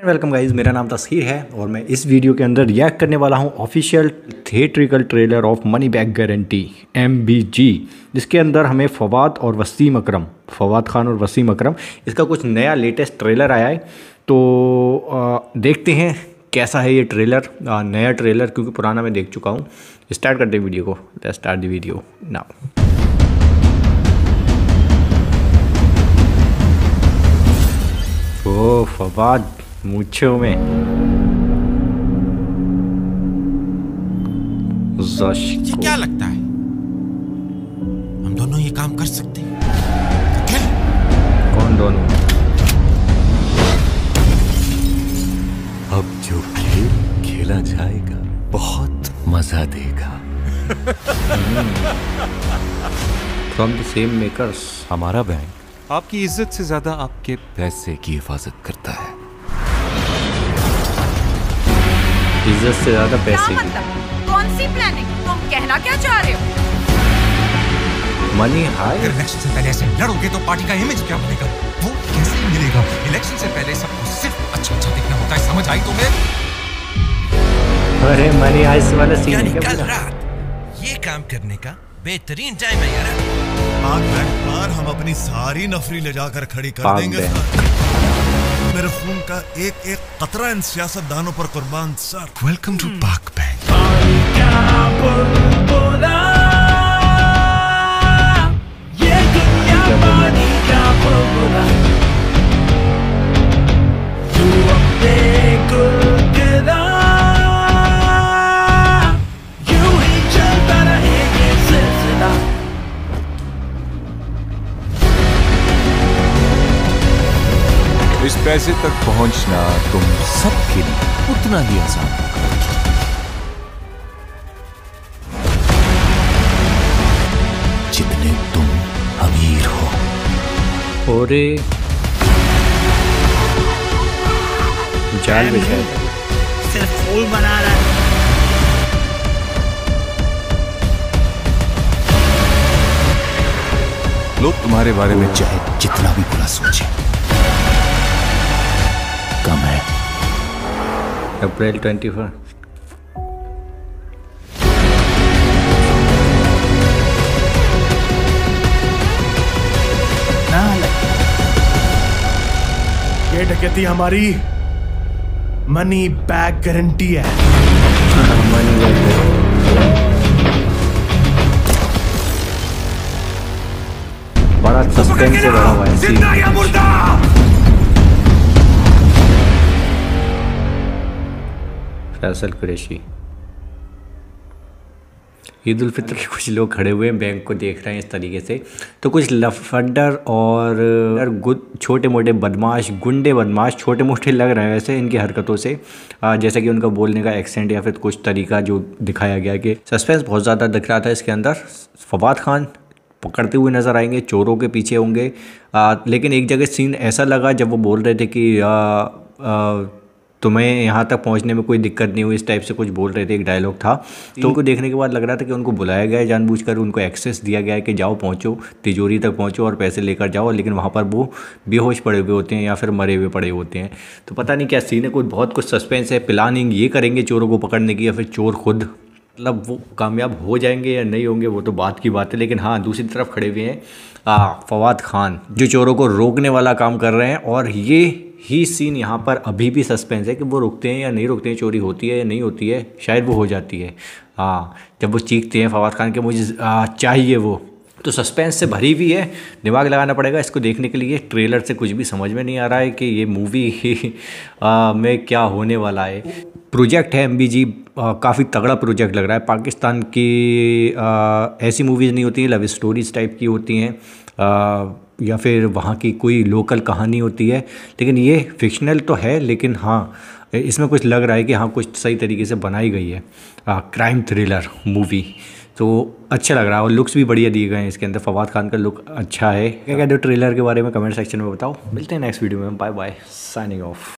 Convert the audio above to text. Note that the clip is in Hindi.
वेलकम गाइज़ मेरा नाम तस्हीर है और मैं इस वीडियो के अंदर रिएक्ट करने वाला हूँ official theatrical trailer of Money Back Guarantee MBG जिसके अंदर हमें फवाद और वसीम अकरम फवाद खान और वसीम अकरम इसका कुछ नया लेटेस्ट ट्रेलर आया है। तो आ, देखते हैं कैसा है ये ट्रेलर आ, नया ट्रेलर क्योंकि पुराना मैं देख चुका हूँ। स्टार्ट करते हैं वीडियो को। स्टार्ट द वीडियो ओ फवाद मूछों में तुझे क्या लगता है? हम दोनों ये काम कर सकते हैं। कौन दोनों? अब जो खेल खेला जाएगा बहुत मज़ा देगा। फ्रॉम द सेम मेकर्स हमारा बैंक आपकी इज़्ज़त से ज़्यादा आपके पैसे की हिफाजत करता है। इज़्ज़त से ज़्यादा पैसे क्या मतलब कौन सी प्लानिंग तुम कहना क्या चाह रहे हो? मनी हाई इलेक्शन से पहले ऐसे लड़ोगे तो पार्टी का इमेज क्या बनेगा? वो कैसे मिलेगा? इलेक्शन से पहले सबको सिर्फ़ अच्छा अच्छा दिखना होता है समझ आई तुम्हें? अरे मनी हाइस वाला सीन है क्या रात ये काम करने का बेहतरीन टाइम है यार। पाक बैंक पर हम अपनी सारी नफरी ले जाकर खड़ी कर देंगे। खून का एक एक कतरा इन सियासतदानों पर कुर्बान sir. Welcome to Pak bank इस पैसे तक पहुँचना तुम सबके लिए उतना ही आसान होगा जितने तुम अमीर हो। जाल बिछाया सिर्फ़ फूल बना रहा है। लोग तुम्हारे बारे में चाहे जितना भी बुरा सोचे। कम है। April twenty four. ये डकैती हमारी मनी बैक गारंटी है। मनी बैक बड़ा सस्पेंस से भरा हुआ है फैसल कुरैशी। ईद उल फितर के कुछ लोग खड़े हुए हैं बैंक को देख रहे हैं इस तरीके से। तो कुछ लफडर और छोटे मोटे बदमाश गुंडे बदमाश छोटे मोटे लग रहे हैं वैसे इनकी हरकतों से। जैसे कि उनका बोलने का एक्सेंट या फिर कुछ तरीका जो दिखाया गया कि सस्पेंस बहुत ज़्यादा दिख रहा था इसके अंदर। फवाद खान पकड़ते हुए नज़र आएँगे चोरों के पीछे होंगे। लेकिन एक जगह सीन ऐसा लगा जब वो बोल रहे थे कि आ, आ, तुम्हें यहाँ तक पहुँचने में कोई दिक्कत नहीं हुई, इस टाइप से कुछ बोल रहे थे, एक डायलॉग था। तो उनको देखने के बाद लग रहा था कि उनको बुलाया गया है जानबूझकर, उनको एक्सेस दिया गया है कि जाओ पहुँचो, तिजोरी तक पहुँचो और पैसे लेकर जाओ, लेकिन वहाँ पर वो बेहोश पड़े हुए होते हैं या फिर मरे हुए पड़े होते हैं। तो पता नहीं क्या सीन है कुछ बहुत कुछ सस्पेंस है प्लानिंग ये करेंगे चोरों को पकड़ने की या फिर चोर खुद मतलब वो कामयाब हो जाएँगे या नहीं होंगे, वो तो बात की बात है, लेकिन हाँ दूसरी तरफ़ खड़े हुए हैं फवाद खान, जो चोरों को रोकने वाला काम कर रहे हैं, और ये ही सीन यहाँ पर अभी भी सस्पेंस है कि वो रुकते हैं या नहीं रुकते हैं चोरी होती है या नहीं होती है शायद वो हो जाती है। हाँ जब वो चीखते हैं फवाद खान के मुझे आ, चाहिए वो। तो सस्पेंस से भरी हुई है दिमाग लगाना पड़ेगा इसको देखने के लिए। ट्रेलर से कुछ भी समझ में नहीं आ रहा है कि ये मूवी में क्या होने वाला है। प्रोजेक्ट है एम बी जी काफ़ी तगड़ा प्रोजेक्ट लग रहा है। पाकिस्तान की आ, ऐसी मूवीज़ नहीं होती हैं लव स्टोरीज टाइप की होती हैं। या फिर वहाँ की कोई लोकल कहानी होती है लेकिन ये फिक्शनल तो है लेकिन हाँ इसमें कुछ लग रहा है कि हाँ कुछ सही तरीके से बनाई गई है क्राइम थ्रिलर मूवी तो अच्छा लग रहा है और लुक्स भी बढ़िया दिए गए हैं इसके अंदर। फवाद खान का लुक अच्छा है। क्या कहते हो। ट्रेलर के बारे में कमेंट सेक्शन में बताओ। मिलते हैं नेक्स्ट वीडियो में। Bye bye signing off